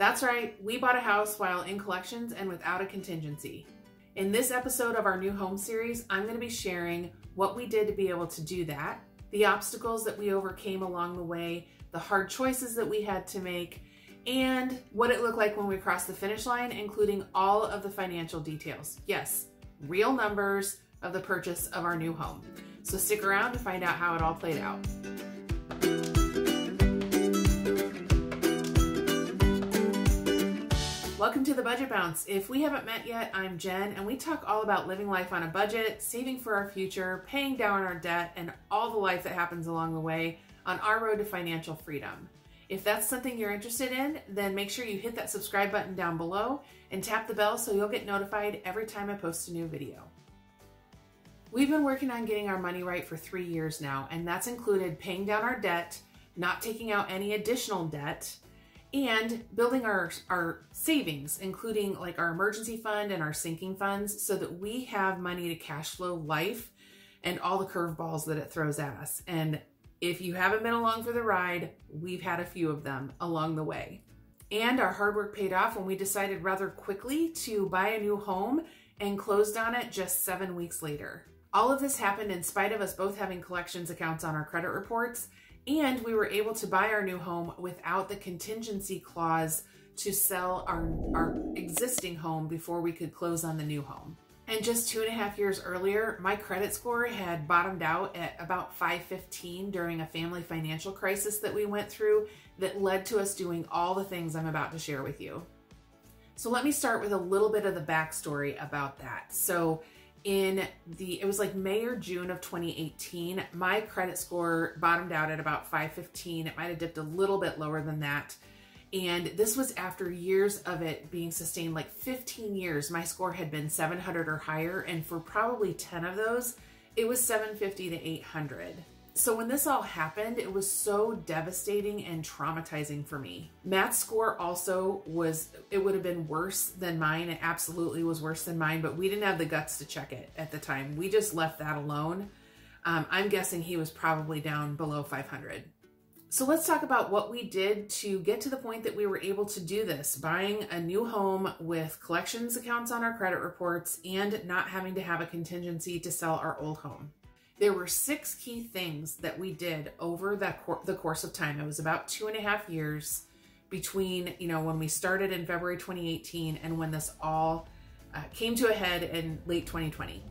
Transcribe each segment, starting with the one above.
That's right, we bought a house while in collections and without a contingency. In this episode of our new home series, I'm going to be sharing what we did to be able to do that, the obstacles that we overcame along the way, the hard choices that we had to make, and what it looked like when we crossed the finish line, including all of the financial details. Yes, real numbers of the purchase of our new home. So stick around to find out how it all played out. Welcome to the Budget Bounce. If we haven't met yet, I'm Jen, and we talk all about living life on a budget, saving for our future, paying down our debt, and all the life that happens along the way on our road to financial freedom. If that's something you're interested in, then make sure you hit that subscribe button down below and tap the bell so you'll get notified every time I post a new video. We've been working on getting our money right for three years now, and that's included paying down our debt, not taking out any additional debt, and building our, our savings, including like our emergency fund and our sinking funds, so that we have money to cash flow life and all the curveballs that it throws at us. And if you haven't been along for the ride, we've had a few of them along the way. And our hard work paid off when we decided rather quickly to buy a new home and closed on it just seven weeks later. All of this happened in spite of us both having collections accounts on our credit reports and we were able to buy our new home without the contingency clause to sell our, our existing home before we could close on the new home. And just two and a half years earlier, my credit score had bottomed out at about 515 during a family financial crisis that we went through that led to us doing all the things I'm about to share with you. So let me start with a little bit of the backstory about that. So in the it was like May or June of 2018, my credit score bottomed out at about 515. It might have dipped a little bit lower than that. And this was after years of it being sustained, like 15 years, my score had been 700 or higher. And for probably 10 of those, it was 750 to 800. So when this all happened, it was so devastating and traumatizing for me. Matt's score also was, it would have been worse than mine. It absolutely was worse than mine, but we didn't have the guts to check it at the time. We just left that alone. Um, I'm guessing he was probably down below 500. So let's talk about what we did to get to the point that we were able to do this, buying a new home with collections accounts on our credit reports and not having to have a contingency to sell our old home. There were six key things that we did over that cor- the course of time. It was about two and a half years between, you know, when we started in February 2018 and when this all uh, came to a head in late 2020.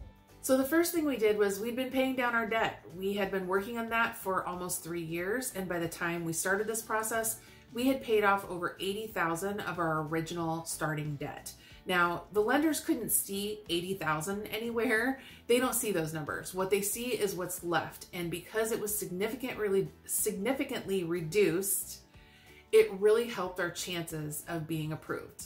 So the first thing we did was we'd been paying down our debt. We had been working on that for almost three years, and by the time we started this process, we had paid off over 80,000 of our original starting debt. Now, the lenders couldn't see 80,000 anywhere. They don't see those numbers. What they see is what's left. And because it was significantly significantly reduced, it really helped our chances of being approved.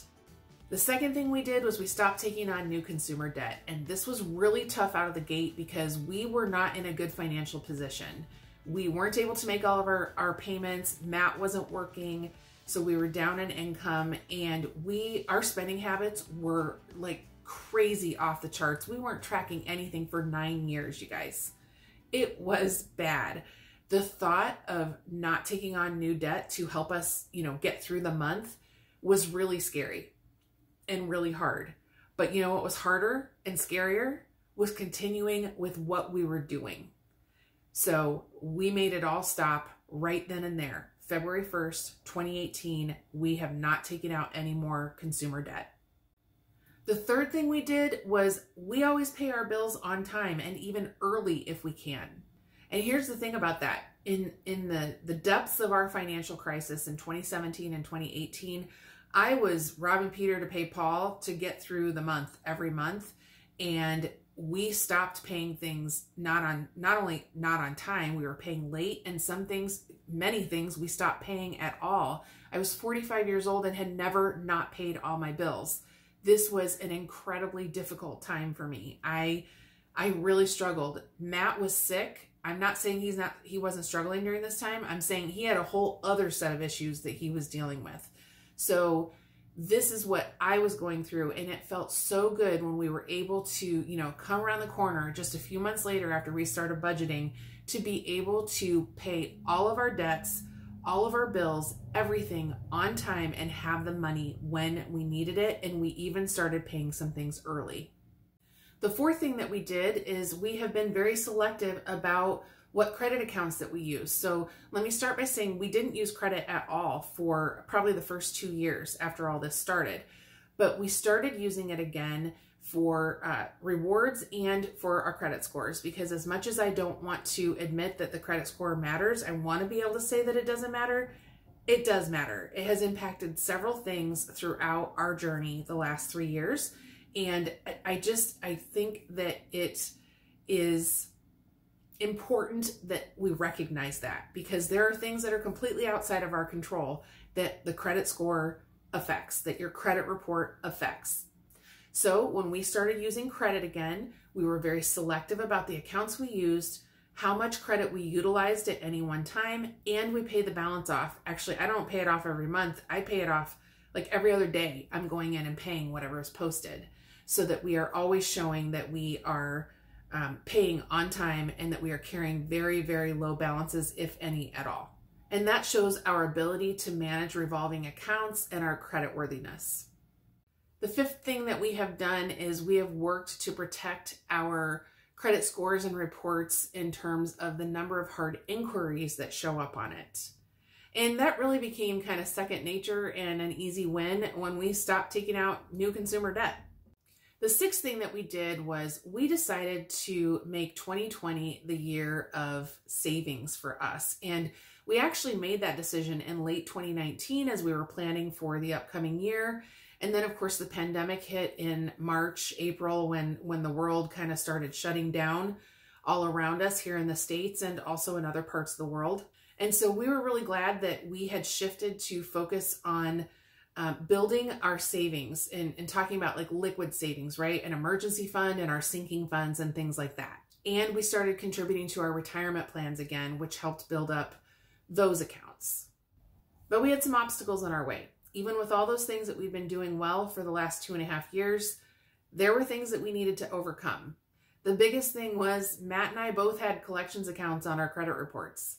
The second thing we did was we stopped taking on new consumer debt. And this was really tough out of the gate because we were not in a good financial position. We weren't able to make all of our, our payments. Matt wasn't working. So we were down in income and we our spending habits were like crazy off the charts. We weren't tracking anything for 9 years, you guys. It was bad. The thought of not taking on new debt to help us, you know, get through the month was really scary and really hard. But you know what was harder and scarier was continuing with what we were doing. So we made it all stop right then and there. February 1st, 2018, we have not taken out any more consumer debt. The third thing we did was we always pay our bills on time and even early if we can. And here's the thing about that. In in the the depths of our financial crisis in 2017 and 2018, I was robbing Peter to pay Paul to get through the month every month and we stopped paying things not on not only not on time we were paying late and some things many things we stopped paying at all. I was 45 years old and had never not paid all my bills. This was an incredibly difficult time for me. I i really struggled. Matt was sick. I'm not saying he's not he wasn't struggling during this time. I'm saying he had a whole other set of issues that he was dealing with. So this is what I was going through. And it felt so good when we were able to, you know, come around the corner just a few months later after we started budgeting to be able to pay all of our debts, all of our bills, everything on time and have the money when we needed it. And we even started paying some things early. The fourth thing that we did is we have been very selective about what credit accounts that we use. So let me start by saying we didn't use credit at all for probably the first two years after all this started, but we started using it again for uh, rewards and for our credit scores because as much as I don't want to admit that the credit score matters, I want to be able to say that it doesn't matter. It does matter. It has impacted several things throughout our journey the last three years. And I just, I think that it is important that we recognize that because there are things that are completely outside of our control that the credit score affects, that your credit report affects. So when we started using credit again, we were very selective about the accounts we used, how much credit we utilized at any one time, and we pay the balance off. Actually, I don't pay it off every month. I pay it off like every other day. I'm going in and paying whatever is posted so that we are always showing that we are um, paying on time and that we are carrying very, very low balances, if any at all. And that shows our ability to manage revolving accounts and our credit worthiness. The fifth thing that we have done is we have worked to protect our credit scores and reports in terms of the number of hard inquiries that show up on it. And that really became kind of second nature and an easy win when we stopped taking out new consumer debt. The sixth thing that we did was we decided to make 2020 the year of savings for us. And we actually made that decision in late 2019 as we were planning for the upcoming year. And then of course the pandemic hit in March, April when when the world kind of started shutting down all around us here in the states and also in other parts of the world. And so we were really glad that we had shifted to focus on uh, building our savings and, and talking about like liquid savings, right? An emergency fund and our sinking funds and things like that. And we started contributing to our retirement plans again, which helped build up those accounts. But we had some obstacles in our way even with all those things that we've been doing well for the last two and a half years, there were things that we needed to overcome. The biggest thing was Matt and I both had collections accounts on our credit reports.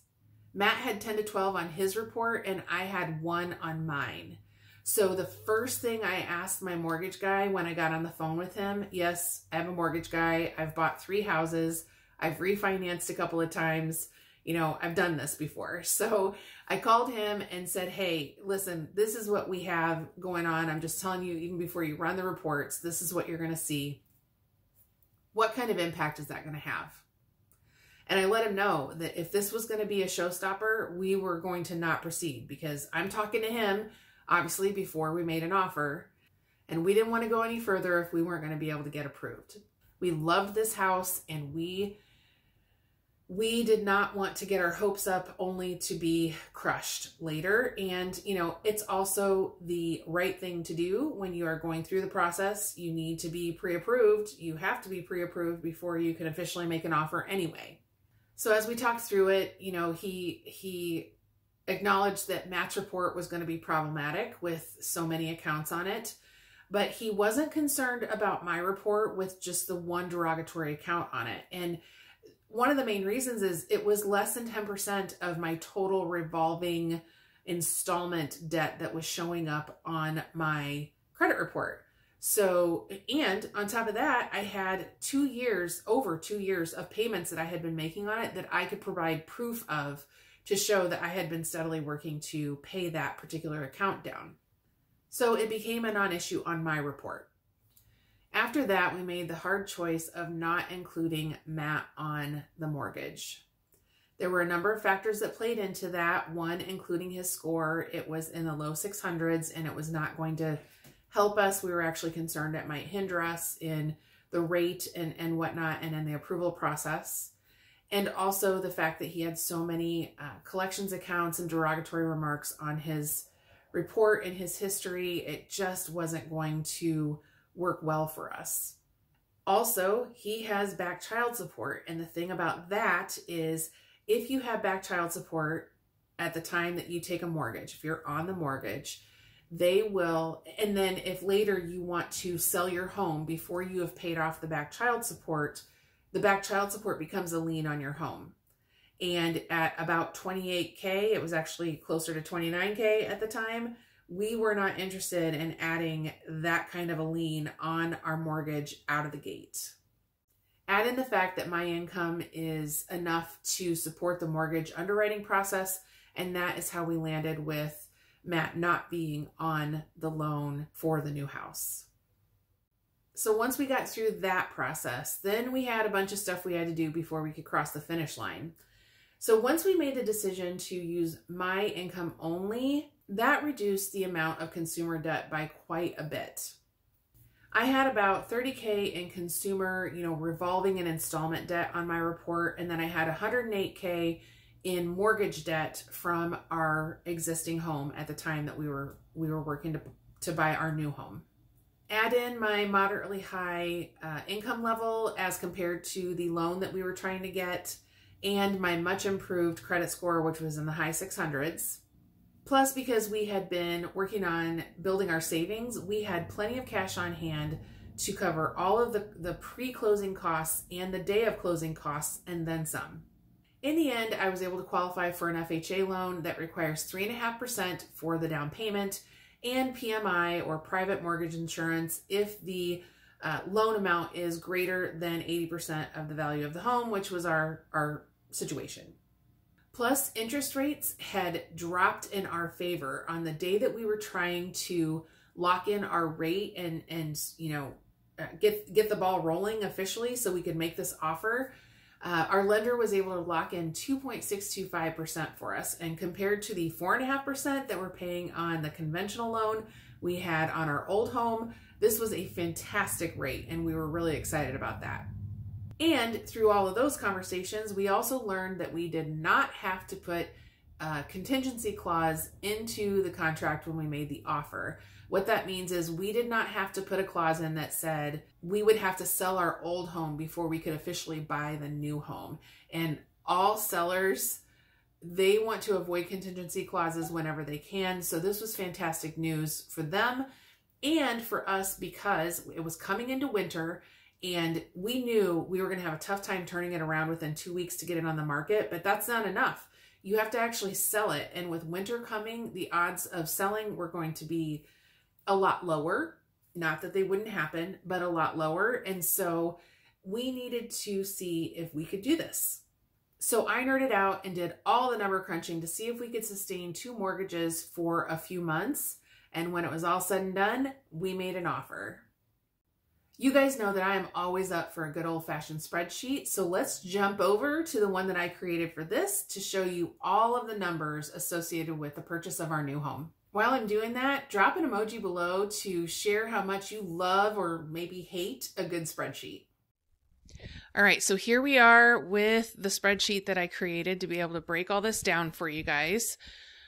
Matt had 10 to 12 on his report, and I had one on mine. So the first thing I asked my mortgage guy when I got on the phone with him, yes, I have a mortgage guy. I've bought three houses. I've refinanced a couple of times you know, I've done this before. So I called him and said, Hey, listen, this is what we have going on. I'm just telling you, even before you run the reports, this is what you're going to see. What kind of impact is that going to have? And I let him know that if this was going to be a showstopper, we were going to not proceed because I'm talking to him, obviously, before we made an offer. And we didn't want to go any further if we weren't going to be able to get approved. We loved this house and we we did not want to get our hopes up only to be crushed later. And, you know, it's also the right thing to do when you are going through the process. You need to be pre approved. You have to be pre approved before you can officially make an offer anyway. So as we talked through it, you know, he, he, acknowledged that Matt's report was going to be problematic with so many accounts on it, but he wasn't concerned about my report with just the one derogatory account on it. And one of the main reasons is it was less than 10% of my total revolving installment debt that was showing up on my credit report. So, and on top of that, I had two years, over two years of payments that I had been making on it that I could provide proof of to show that I had been steadily working to pay that particular account down. So it became a non issue on my report. After that, we made the hard choice of not including Matt on the mortgage. There were a number of factors that played into that. One, including his score, it was in the low 600s and it was not going to help us. We were actually concerned it might hinder us in the rate and, and whatnot and in the approval process. And also the fact that he had so many uh, collections accounts and derogatory remarks on his report and his history, it just wasn't going to work well for us. Also, he has back child support. And the thing about that is if you have back child support at the time that you take a mortgage, if you're on the mortgage, they will, and then if later you want to sell your home before you have paid off the back child support, the back child support becomes a lien on your home. And at about 28K, it was actually closer to 29K at the time, we were not interested in adding that kind of a lien on our mortgage out of the gate. Add in the fact that my income is enough to support the mortgage underwriting process, and that is how we landed with Matt not being on the loan for the new house. So once we got through that process, then we had a bunch of stuff we had to do before we could cross the finish line. So once we made the decision to use my income only, that reduced the amount of consumer debt by quite a bit. I had about 30K in consumer, you know, revolving and installment debt on my report. And then I had 108K in mortgage debt from our existing home at the time that we were, we were working to, to buy our new home. Add in my moderately high uh, income level as compared to the loan that we were trying to get and my much improved credit score, which was in the high 600s. Plus, because we had been working on building our savings, we had plenty of cash on hand to cover all of the, the pre closing costs and the day of closing costs and then some. In the end, I was able to qualify for an FHA loan that requires 3.5% for the down payment and PMI or private mortgage insurance if the uh, loan amount is greater than 80% of the value of the home, which was our, our situation. Plus, interest rates had dropped in our favor on the day that we were trying to lock in our rate and and you know uh, get get the ball rolling officially so we could make this offer. Uh, our lender was able to lock in 2.625% for us, and compared to the 4.5% that we're paying on the conventional loan we had on our old home, this was a fantastic rate, and we were really excited about that. And through all of those conversations, we also learned that we did not have to put a contingency clause into the contract when we made the offer. What that means is we did not have to put a clause in that said we would have to sell our old home before we could officially buy the new home. And all sellers, they want to avoid contingency clauses whenever they can. So this was fantastic news for them and for us because it was coming into winter and we knew we were going to have a tough time turning it around within two weeks to get it on the market, but that's not enough. You have to actually sell it. And with winter coming, the odds of selling were going to be a lot lower. Not that they wouldn't happen, but a lot lower. And so we needed to see if we could do this. So I nerded out and did all the number crunching to see if we could sustain two mortgages for a few months. And when it was all said and done, we made an offer. You guys know that I am always up for a good old fashioned spreadsheet. So let's jump over to the one that I created for this to show you all of the numbers associated with the purchase of our new home. While I'm doing that, drop an emoji below to share how much you love or maybe hate a good spreadsheet. All right, so here we are with the spreadsheet that I created to be able to break all this down for you guys.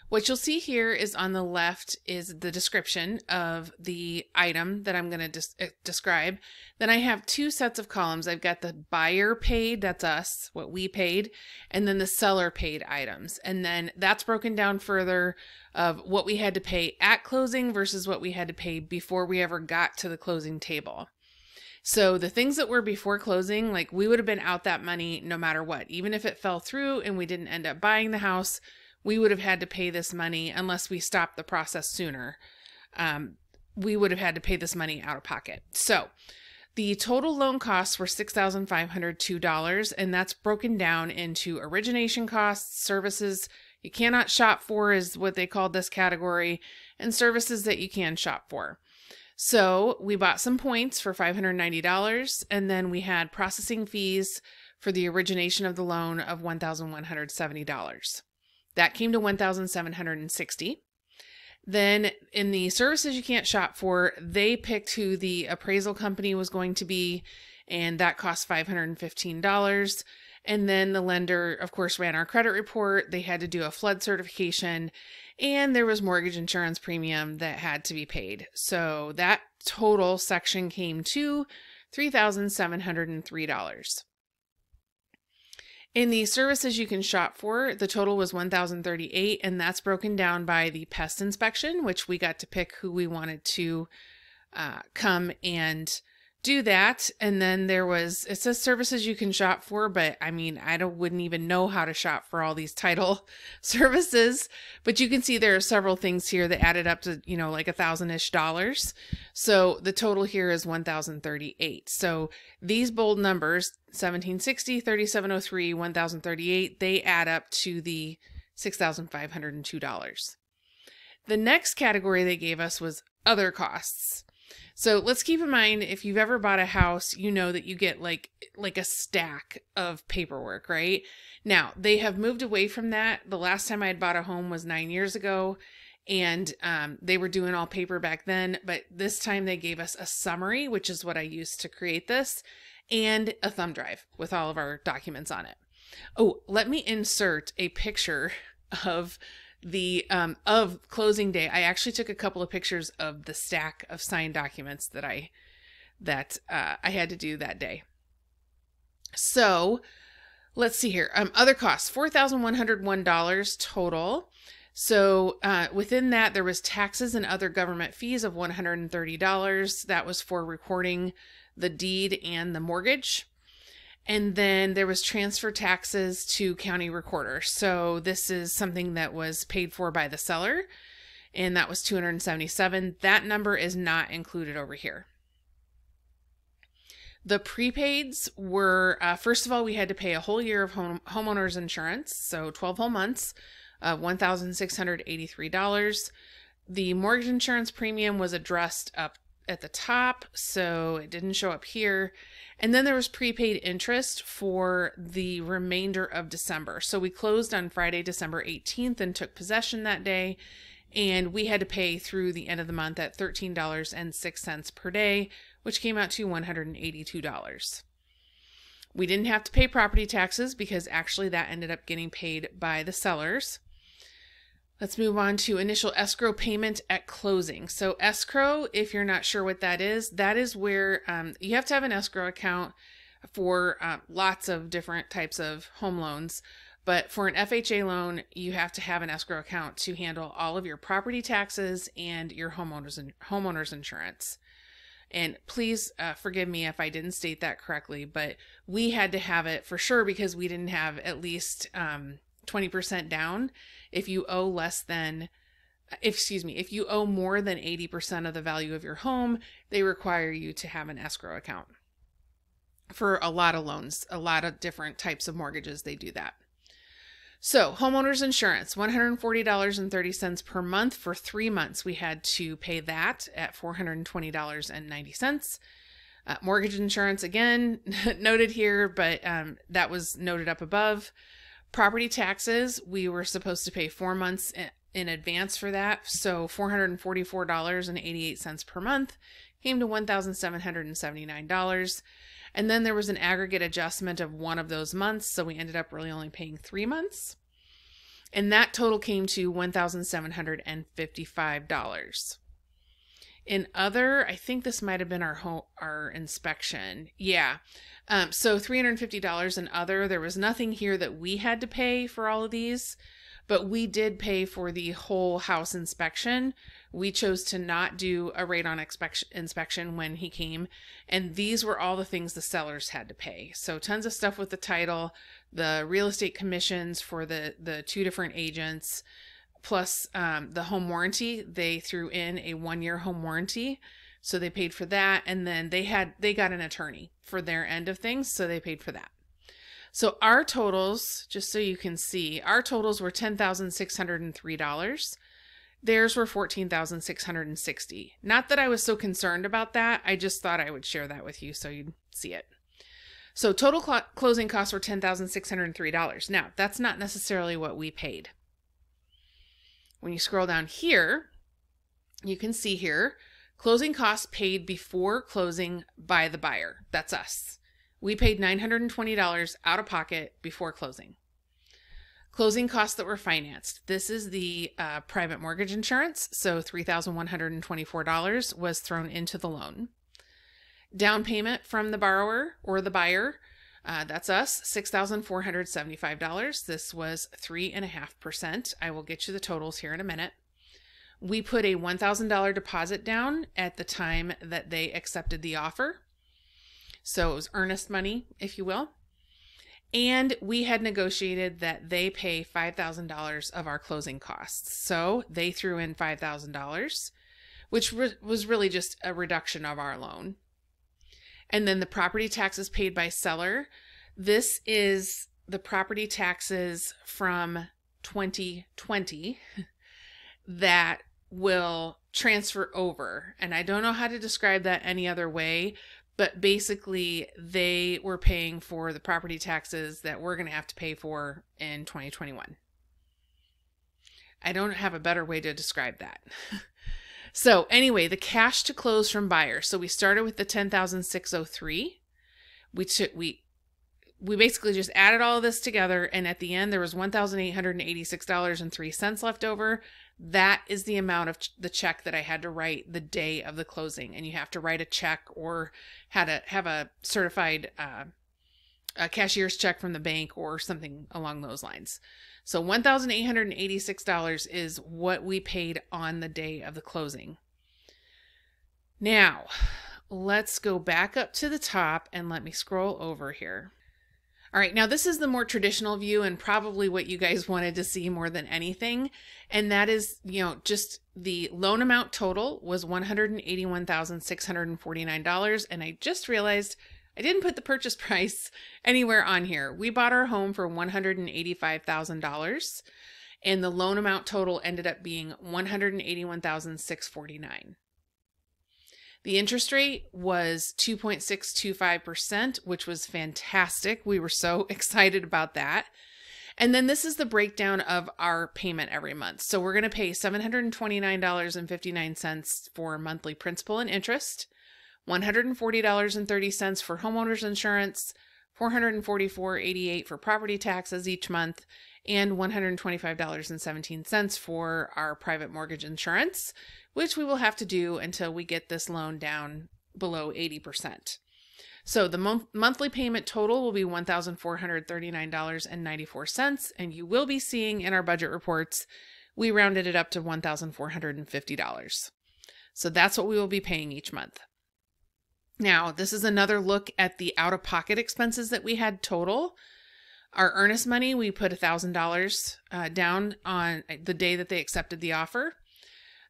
What you'll see here is on the left is the description of the item that I'm going to des- uh, describe. Then I have two sets of columns. I've got the buyer paid, that's us, what we paid, and then the seller paid items. And then that's broken down further of what we had to pay at closing versus what we had to pay before we ever got to the closing table. So the things that were before closing, like we would have been out that money no matter what. Even if it fell through and we didn't end up buying the house, we would have had to pay this money unless we stopped the process sooner. Um, we would have had to pay this money out of pocket. So the total loan costs were $6,502, and that's broken down into origination costs, services you cannot shop for, is what they called this category, and services that you can shop for. So we bought some points for $590, and then we had processing fees for the origination of the loan of $1,170. That came to 1,760. Then in the services you can't shop for, they picked who the appraisal company was going to be, and that cost $515. And then the lender, of course, ran our credit report. They had to do a flood certification, and there was mortgage insurance premium that had to be paid. So that total section came to $3,703. In the services you can shop for, the total was 1038 and that's broken down by the pest inspection, which we got to pick who we wanted to uh, come and do that. And then there was, it says services you can shop for, but I mean, I don't, wouldn't even know how to shop for all these title services. But you can see there are several things here that added up to, you know, like a thousand ish dollars. So the total here is 1038. So these bold numbers, 1760, 3703, 1038, they add up to the $6,502. The next category they gave us was other costs. So let's keep in mind if you've ever bought a house, you know that you get like like a stack of paperwork, right? Now, they have moved away from that. The last time I had bought a home was 9 years ago and um, they were doing all paper back then, but this time they gave us a summary, which is what I used to create this, and a thumb drive with all of our documents on it. Oh, let me insert a picture of the um, of closing day, I actually took a couple of pictures of the stack of signed documents that I that uh, I had to do that day. So let's see here. Um, other costs four thousand one hundred one dollars total. So uh, within that, there was taxes and other government fees of one hundred and thirty dollars. That was for recording the deed and the mortgage. And then there was transfer taxes to county recorder. So this is something that was paid for by the seller and that was 277. That number is not included over here. The prepaids were uh, first of all, we had to pay a whole year of home homeowners insurance, so 12 whole months, of $1,683. The mortgage insurance premium was addressed up at the top, so it didn't show up here. And then there was prepaid interest for the remainder of December. So we closed on Friday, December 18th and took possession that day. And we had to pay through the end of the month at $13.06 per day, which came out to $182. We didn't have to pay property taxes because actually that ended up getting paid by the sellers. Let's move on to initial escrow payment at closing. So, escrow, if you're not sure what that is, that is where um, you have to have an escrow account for uh, lots of different types of home loans. But for an FHA loan, you have to have an escrow account to handle all of your property taxes and your homeowners and homeowners insurance. And please uh, forgive me if I didn't state that correctly, but we had to have it for sure because we didn't have at least um, 20% down if you owe less than excuse me, if you owe more than 80% of the value of your home, they require you to have an escrow account. For a lot of loans, a lot of different types of mortgages, they do that. So, homeowners insurance, $140.30 per month for three months. We had to pay that at $420.90. Uh, mortgage insurance, again, noted here, but um, that was noted up above. Property taxes, we were supposed to pay four months in advance for that. So $444.88 per month came to $1,779. And then there was an aggregate adjustment of one of those months. So we ended up really only paying three months. And that total came to $1,755. In other, I think this might have been our home, our inspection. Yeah. Um, so $350 in other. There was nothing here that we had to pay for all of these, but we did pay for the whole house inspection. We chose to not do a radon inspection when he came, and these were all the things the sellers had to pay. So tons of stuff with the title, the real estate commissions for the the two different agents, plus um, the home warranty. They threw in a one year home warranty. So they paid for that. And then they had, they got an attorney for their end of things. So they paid for that. So our totals, just so you can see, our totals were $10,603. Theirs were 14,660. Not that I was so concerned about that. I just thought I would share that with you so you'd see it. So total cl- closing costs were $10,603. Now, that's not necessarily what we paid. When you scroll down here, you can see here closing costs paid before closing by the buyer. That's us. We paid $920 out of pocket before closing. Closing costs that were financed. This is the uh, private mortgage insurance. So $3,124 was thrown into the loan. Down payment from the borrower or the buyer. Uh, that's us, $6,475. This was 3.5%. I will get you the totals here in a minute. We put a $1,000 deposit down at the time that they accepted the offer. So it was earnest money, if you will. And we had negotiated that they pay $5,000 of our closing costs. So they threw in $5,000, which re- was really just a reduction of our loan. And then the property taxes paid by seller. This is the property taxes from 2020 that will transfer over. And I don't know how to describe that any other way, but basically they were paying for the property taxes that we're going to have to pay for in 2021. I don't have a better way to describe that. so, anyway, the cash to close from buyer. So we started with the 10,603. We took we we basically just added all this together and at the end there was $1,886.03 left over that is the amount of the check that I had to write the day of the closing. And you have to write a check or had a have a certified uh, a cashier's check from the bank or something along those lines. So one thousand eight hundred and eighty six dollars is what we paid on the day of the closing. Now, let's go back up to the top and let me scroll over here. All right, now this is the more traditional view and probably what you guys wanted to see more than anything. And that is, you know, just the loan amount total was $181,649. And I just realized I didn't put the purchase price anywhere on here. We bought our home for $185,000 and the loan amount total ended up being 181,649. The interest rate was 2.625%, which was fantastic. We were so excited about that. And then this is the breakdown of our payment every month. So we're going to pay $729.59 for monthly principal and interest, $140.30 for homeowners insurance, $444.88 for property taxes each month, and $125.17 for our private mortgage insurance, which we will have to do until we get this loan down below 80%. So the mo- monthly payment total will be $1,439.94, and you will be seeing in our budget reports, we rounded it up to $1,450. So that's what we will be paying each month. Now, this is another look at the out of pocket expenses that we had total. Our earnest money, we put $1,000 uh, down on the day that they accepted the offer.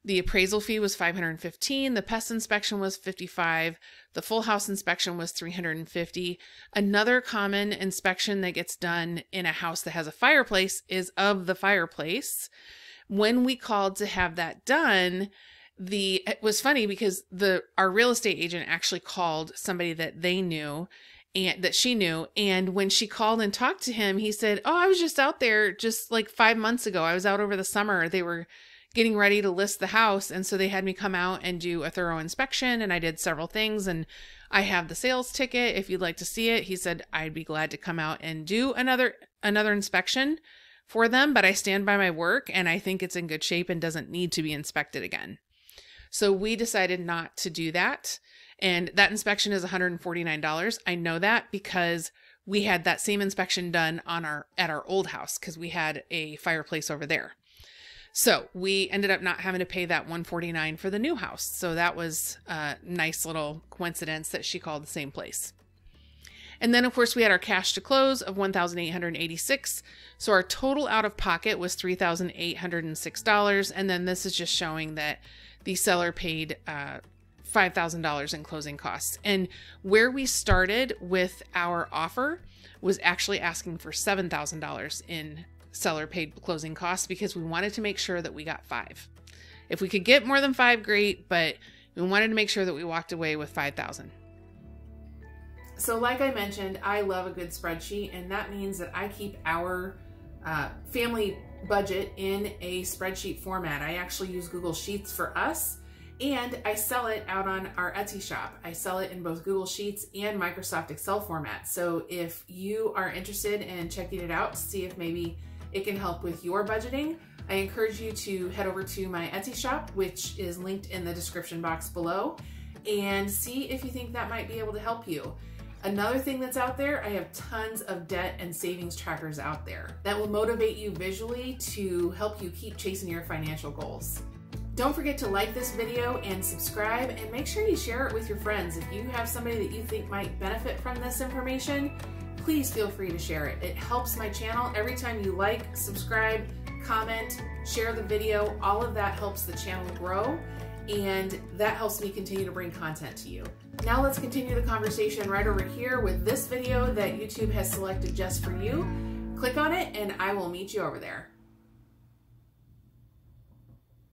The appraisal fee was 515, the pest inspection was 55, the full house inspection was 350. Another common inspection that gets done in a house that has a fireplace is of the fireplace. When we called to have that done, the it was funny because the our real estate agent actually called somebody that they knew and that she knew. And when she called and talked to him he said oh i was just out there just like five months ago. I was out over the summer. They were getting ready to list the house. And so they had me come out and do a thorough inspection. And I did several things. And I have the sales ticket. If you'd like to see it. He said I'd be glad to come out and do another another inspection for them, but I stand by my work. And I think it's in good shape and doesn't need to be inspected again. So we decided not to do that. And that inspection is $149. I know that because we had that same inspection done on our at our old house because we had a fireplace over there. So we ended up not having to pay that 149 for the new house. So that was a nice little coincidence that she called the same place. And then of course we had our cash to close of 1,886. So our total out of pocket was $3,806. And then this is just showing that the seller paid uh, $5,000 in closing costs. And where we started with our offer was actually asking for $7,000 in seller paid closing costs because we wanted to make sure that we got five. If we could get more than five, great, but we wanted to make sure that we walked away with 5,000. So, like I mentioned, I love a good spreadsheet, and that means that I keep our uh, family budget in a spreadsheet format. I actually use Google Sheets for us, and I sell it out on our Etsy shop. I sell it in both Google Sheets and Microsoft Excel format. So, if you are interested in checking it out to see if maybe it can help with your budgeting. I encourage you to head over to my Etsy shop, which is linked in the description box below, and see if you think that might be able to help you. Another thing that's out there, I have tons of debt and savings trackers out there that will motivate you visually to help you keep chasing your financial goals. Don't forget to like this video and subscribe and make sure you share it with your friends. If you have somebody that you think might benefit from this information, please feel free to share it. It helps my channel. Every time you like, subscribe, comment, share the video, all of that helps the channel grow and that helps me continue to bring content to you. Now let's continue the conversation right over here with this video that YouTube has selected just for you. Click on it and I will meet you over there.